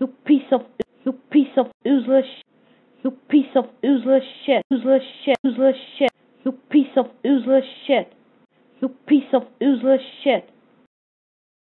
You piece of you piece of useless you piece of useless shit. Useless shit. Useless shit. You piece of useless shit. You piece of useless shit.